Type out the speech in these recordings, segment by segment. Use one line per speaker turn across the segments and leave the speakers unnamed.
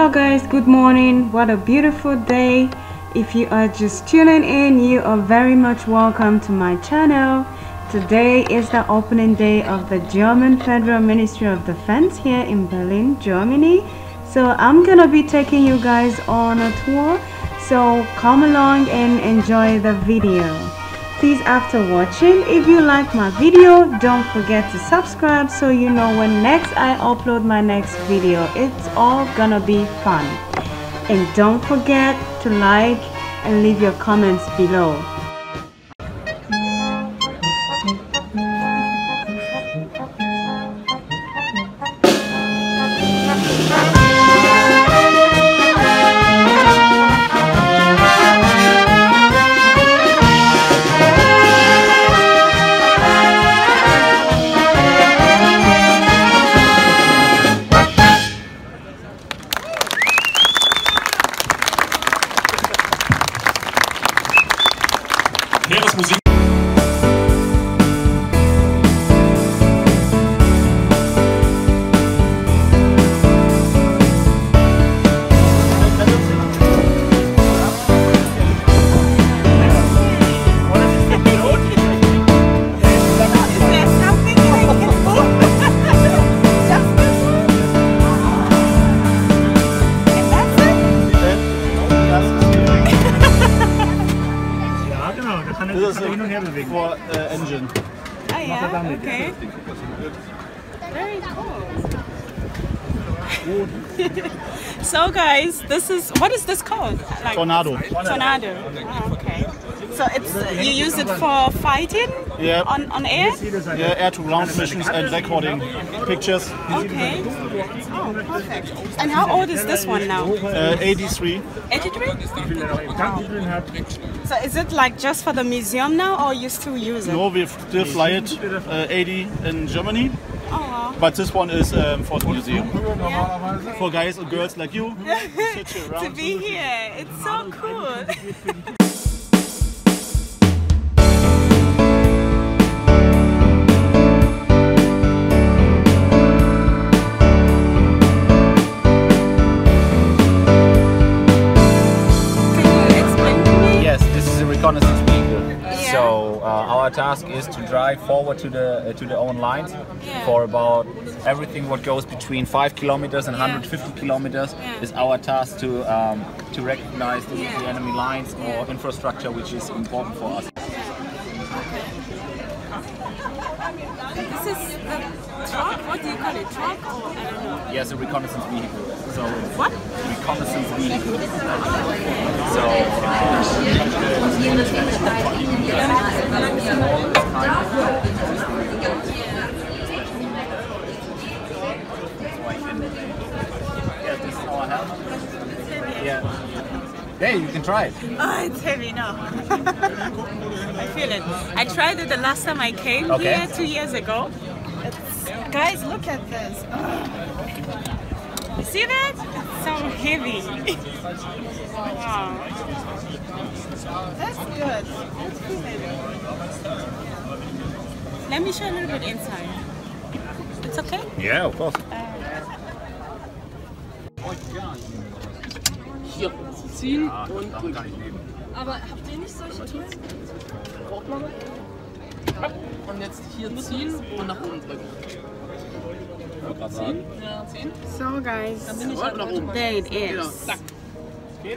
Hello guys, good morning. What a beautiful day. If you are just tuning in, you are very much welcome to my channel. Today is the opening day of the German Federal Ministry of Defense here in Berlin, Germany. So I'm gonna be taking you guys on a tour. So come along and enjoy the video. Please after watching, if you like my video, don't forget to subscribe so you know when next I upload my next video. It's all gonna be fun. And don't forget to like and leave your comments below.
Meeresmusik.
For uh, engine.
Oh yeah, okay. Very cool. so guys, this is what is this called? Like
Tornado.
Tornado. Ah, okay. So it's you use it for fighting
Yeah.
on on air.
Yeah, air to ground missions and recording pictures.
Okay. Oh, perfect. And how old is this one now?
Uh, 83.
83?
Tankdübeln.
So is it like just for the museum now, or you still use it?
No, we still fly it uh, 80 in Germany,
Oh,
but this one is um, for the museum.
yeah.
For guys and girls like you.
to be here, it's so cool.
our task is to drive forward to the uh, to the own lines
Yeah.
for about everything what goes between five kilometers and
Yeah.
150 kilometers
Yeah.
is our task to um, to recognize the, the enemy lines or infrastructure which is important for us.
This is the truck. What do you call it? Truck or I don't know.
Yes, a reconnaissance vehicle. So
What?
Reconnaissance vehicle. So uh, yeah, this is our helmet. Yeah. Hey, you can try it.
Oh, it's heavy now. I feel it. I tried it the last time I came
Okay.
here two years ago. It's, guys, look at this. You see that? It's so heavy. wow. That's good. Feel it. Let me show a little bit inside. It's okay?
Yeah, of course.
Hier ziehen und drücken. Aber habt ihr nicht solche Tools? Braucht man? Und jetzt hier ziehen und nach oben drücken. Ziehen? Ja, ziehen.
So, guys,
bin ich halt nach
there it
Genau,
is.
zack. Hier,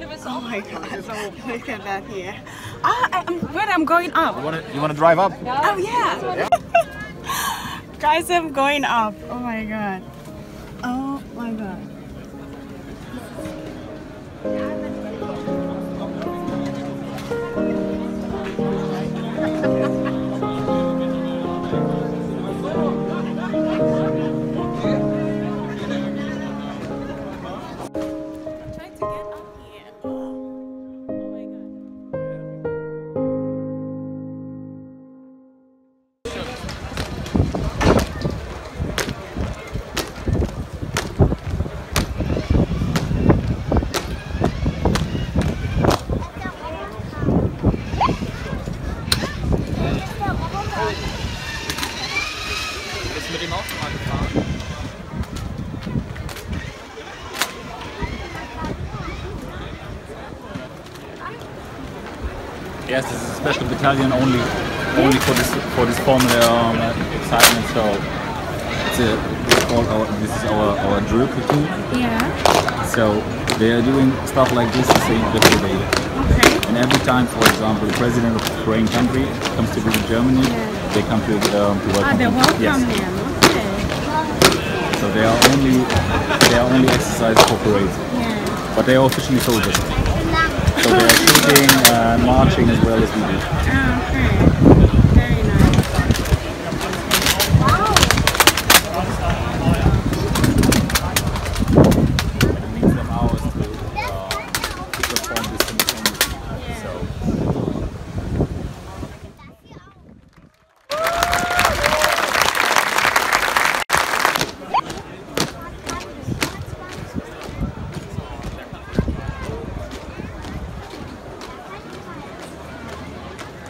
du bist
Oh my god, look at that here. Ah, I- I'm, wait, I'm going up.
You wanna you wanna drive up?
Oh yeah. Guys, I'm going up. Oh my god.
Is a special battalion only only for this for this Formula um, excitement. So it's a it's called our this is our our drill platoon.
Yeah.
So they are doing stuff like this the same every day.
Okay.
And every time, for example, the president of a foreign country comes to visit Germany,
Yeah.
they come to um, to welcome
Ah, they welcome
Yes.
him. Okay.
So they are only they are only exercise for parades,
Yeah.
but they are officially soldiers. So they are shooting and uh, marching as well as we ah, do.
Ah, okay. Very nice.
It makes them ours to, uh, to perform this simultaneously. So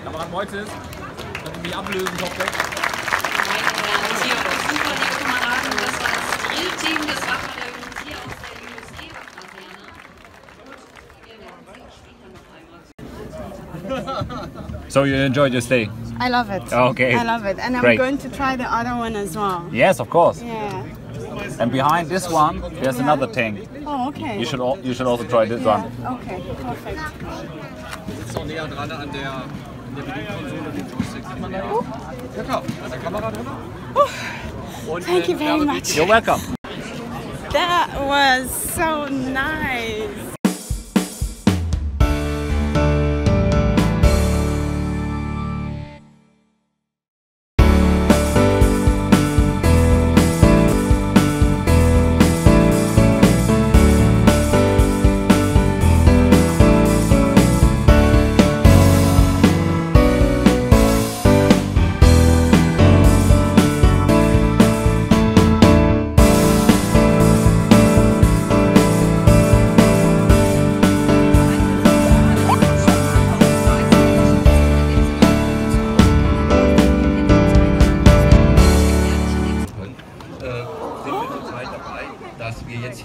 Kamerad Meuthes, können Sie mich ablösen, Top weg?
Und hier super die Kameraden, das war das Drill-Team des Wachbataillons hier aus der USE-Wachkaserne. Und wir werden sie später noch einmal
So you enjoyed your stay?
I love it.
Okay.
I love it. And I'm
Great.
going to try the other one as well.
Yes, of course.
Yeah.
And behind this one, there's another tank.
Oh, okay.
You should you should also try this one.
Okay, perfect.
Sitzt noch näher dran an der, Bedienungskonsole, den Joystick. sieht. Ja klar, ist eine Kamera drin. Und,
Thank you very much.
You're welcome.
That was so nice.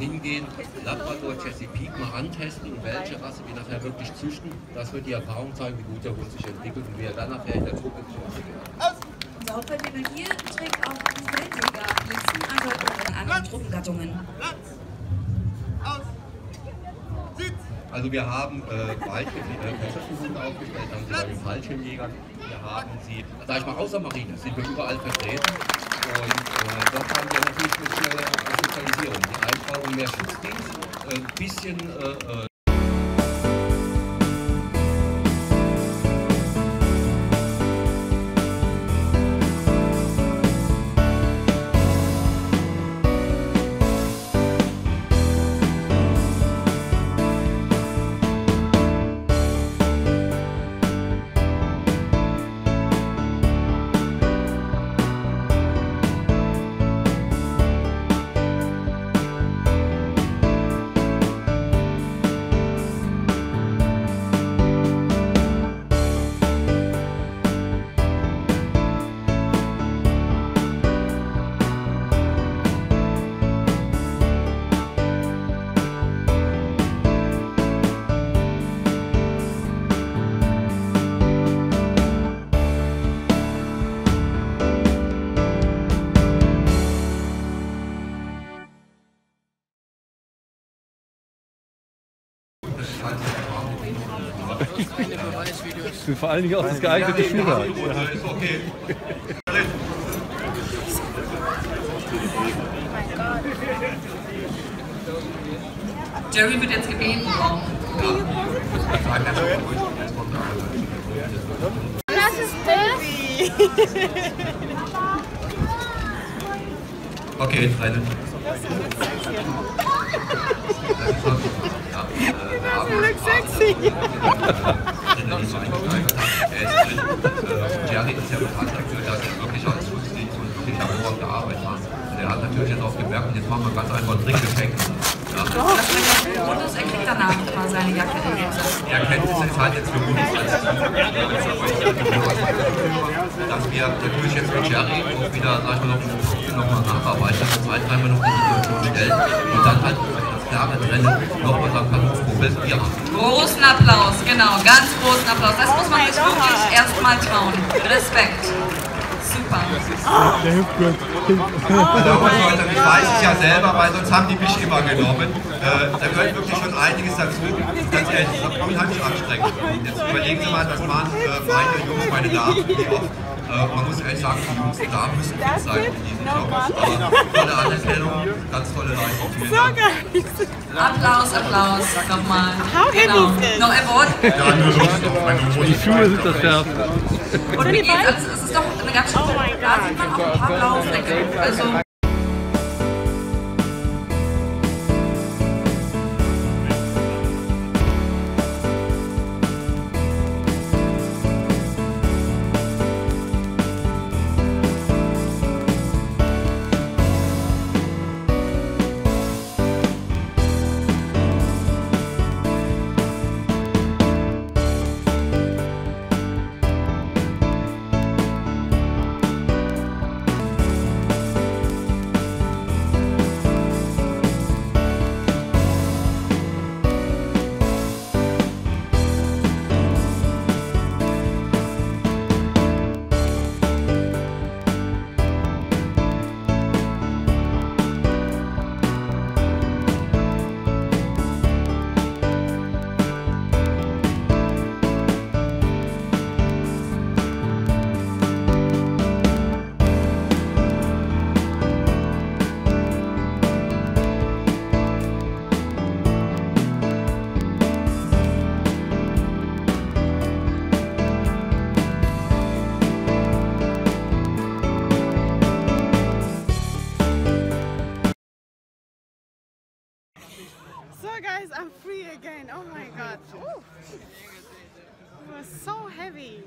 Hingehen, Labrador Chesapeake mal antesten und welche Rasse wir nachher wirklich züchten. Das wird die Erfahrung zeigen, wie gut der Hund sich entwickelt und wie er dann nachher in der Zukunft entwickelt.
Unser Hauptverleger hier trägt auch die Feldjäger-Lizen, also in anderen Truppengattungen.
Also wir haben äh, Fallschirmjäger aufgestellt, haben sie bei den Fallschirmjägern. Wir haben sie, sag ich mal, außer Marine, sind wir überall vertreten. Und äh, dort haben wir natürlich eine schnelle Spezialisierung. Die Eintragung mehr Schutzdienst, ein äh, bisschen
Für vor allen Dingen auch das geeignete Schuhwerk.
Jerry wird jetzt gebeten.
Das ist Baby.
Okay, Freunde.
Das sexy.
Bekannt dafür, dass er hat natürlich jetzt auch gemerkt, jetzt machen wir ganz einfach einen Trickgeschenk. Ja.
Er kriegt danach mal seine Jacke.
Er kennt es jetzt halt jetzt für uns dass wir natürlich jetzt mit Jerry auch wieder, sag ich mal, noch, noch mal nacharbeiten, zwei, dreimal noch die Situation stellen und dann halt klare Trennung nochmal sagen kann, Professor, wir haben.
Großen Applaus, genau, ganz großen Applaus. Das muss man sich wirklich erstmal trauen. Respekt. Super.
Der hilft gut.
Also, Leute, ich weiß es ja selber, weil sonst haben die mich immer genommen. Äh, da gehört wirklich schon einiges dazu. Ganz ehrlich, das ist unheimlich anstrengend. Jetzt überlegen Sie mal, das waren äh, meine Jungs, meine Damen, die oft. Äh, man muss ehrlich sagen, die Jungs Damen müssen fit sein in diesem Job. Aber tolle Anerkennung, ganz tolle Leistung. Dank.
Applaus, Applaus, nochmal. Genau. No award.
Ja, nur Hose.
Die Schuhe sind das Schärfste.
Und wie geht's? Also, es ist doch eine ganz schöne, da sieht man auch ein paar blaue Flecke. Also,
guys, I'm free again. Oh my god. Ooh. It was so heavy.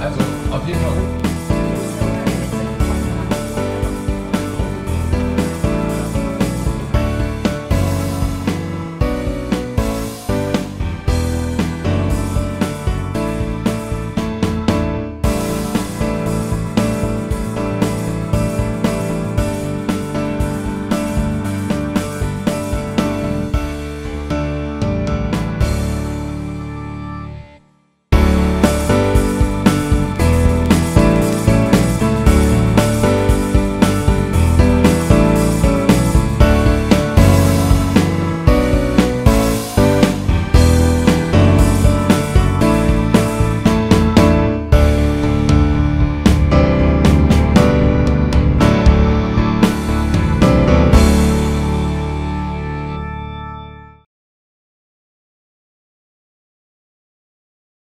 Also, auf jeden Fall.